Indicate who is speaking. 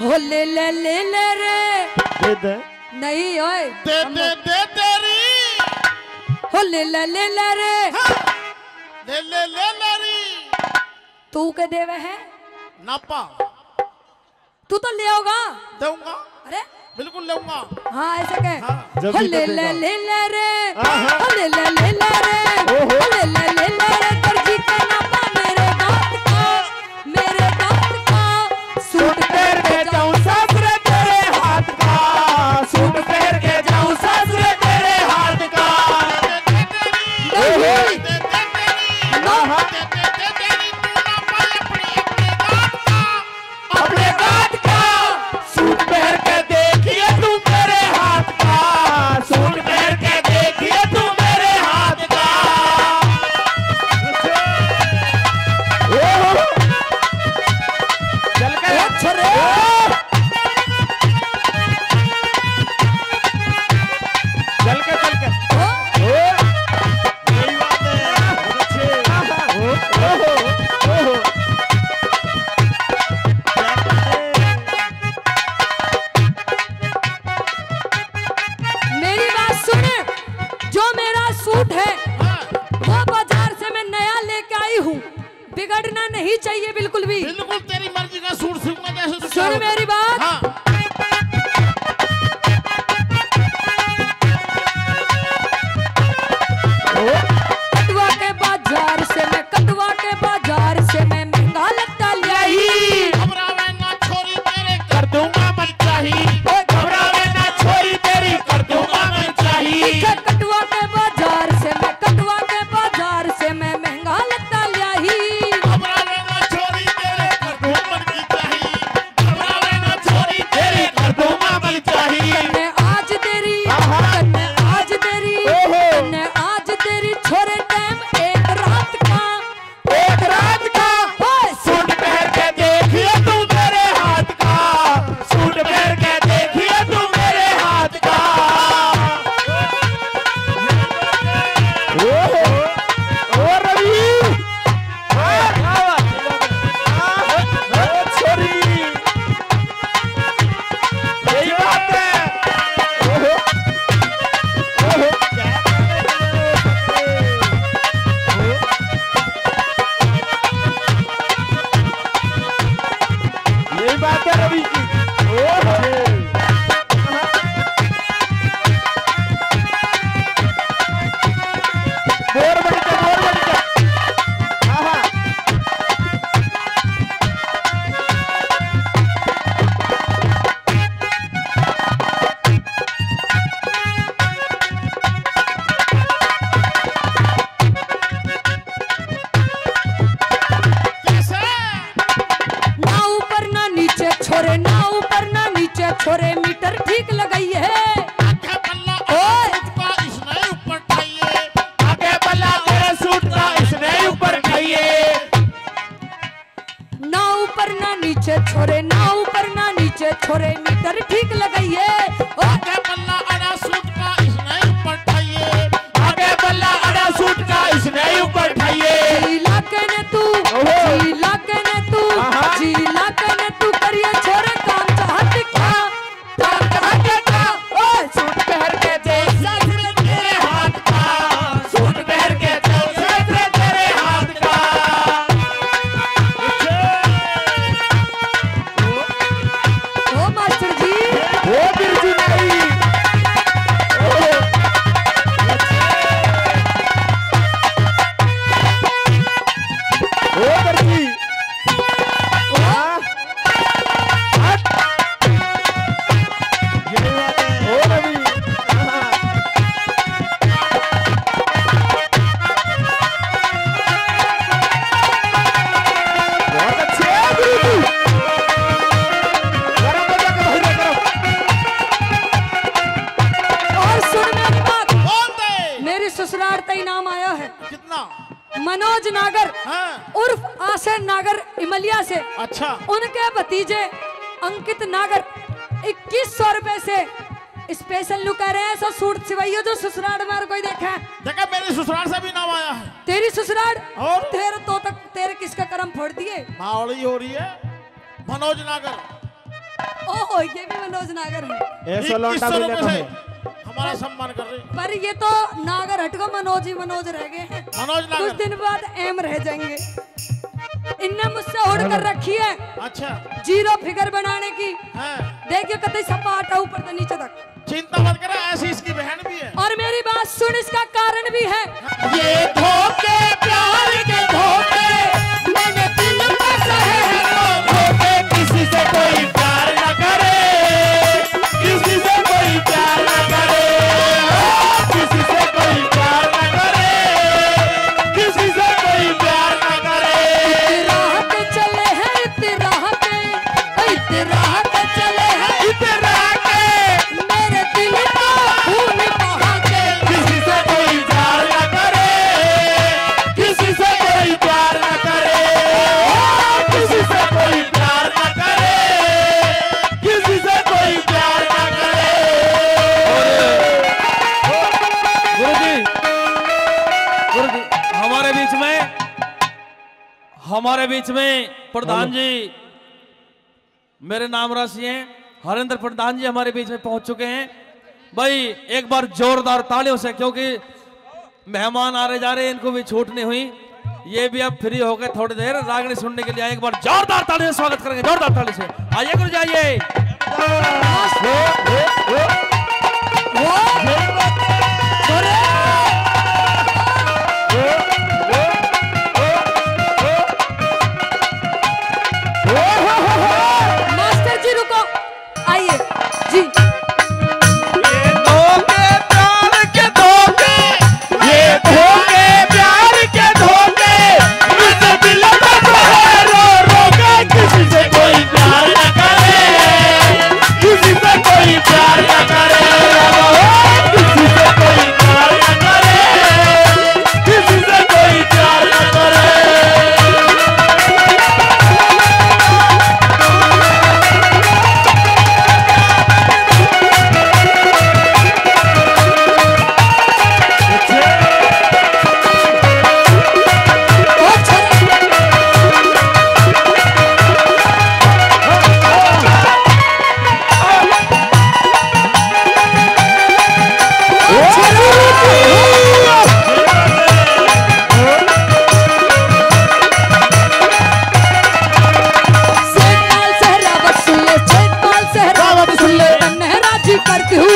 Speaker 1: होले ले ले ले रे
Speaker 2: दे दे
Speaker 1: नहीं ओए
Speaker 3: दे दे दे तेरी
Speaker 1: होले ले ले ले रे
Speaker 3: ले ले ले ले री
Speaker 1: तू के देवे है
Speaker 3: नापा
Speaker 1: तू तो ले होगा
Speaker 3: दूँगा
Speaker 1: अरे
Speaker 3: बिल्कुल लूँगा
Speaker 1: हाँ ऐसे कह
Speaker 2: होले
Speaker 1: ले ले ले रे होले ले ले ले रे होले ले ले ले speaking. और मीटर ठीक
Speaker 3: लग
Speaker 1: मनोज नागर
Speaker 3: हाँ।
Speaker 1: उर्फ़ आसन नागर इमलिया से।
Speaker 3: अच्छा।
Speaker 1: उनके भतीजे अंकित नागर इक्कीस सौ रूपए से। स्पेशल लुक आ रहे हैं सो सूट सिवाई जो ससुराल में कोई देखा है।
Speaker 3: देखा मेरे ससुराल से भी नाम आया है।
Speaker 1: तेरी ससुराल?
Speaker 3: और?
Speaker 1: तेरे तो तक तेरे किसका कर्म फोड़ दिए?
Speaker 3: मावड़ी हो रही है। मनोज नागर।
Speaker 1: ओहो ये भी मनोज नागर है।
Speaker 3: ऐसा लौटा भी
Speaker 2: लेता
Speaker 3: है
Speaker 2: हमारा सम्मान कर रहे। हैं।
Speaker 1: पर ये तो नागर हटको मनोज ही मनोज रह गए हैं।
Speaker 2: मनोज
Speaker 1: कुछ दिन बाद एम रह जाएँगे। इनने मुझसे उड़ कर रखी है।
Speaker 2: अच्छा।
Speaker 1: ज़ीरो फिगर बनाने की।
Speaker 2: है।
Speaker 1: देखिए कतई सपाटा ऊपर से नीचे तक।
Speaker 2: चिंता मत करो ऐसी इसकी बहन भी है।
Speaker 1: और मेरी बात सुन इसका कारण भी है।
Speaker 2: ये धोखे
Speaker 4: हमारे बीच में प्रधान जी मेरे नाम राशि हैं। हरेंद्र प्रधान जी हमारे बीच में पहुँच चुके हैं। भाई एक बार जोरदार तालियों से क्योंकि मेहमान आ रहे जा रहे हैं इनको भी छूट नहीं हुई। ये भी अब फ्री हो गए थोड़ी देर रागनी सुनने के लिए एक बार जोरदार ताली से स्वागत करेंगे जोरदार ताली से। आइए गुरु जी आइए। करती हूँ।